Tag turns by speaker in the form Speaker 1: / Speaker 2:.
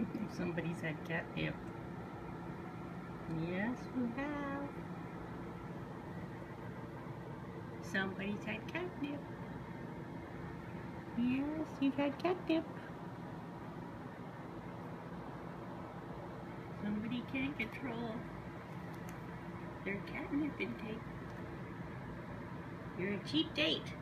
Speaker 1: Somebody's had catnip. Yes, we have. Somebody's had catnip. Yes, you've had catnip. Somebody can't control their catnip intake. You're a cheap date.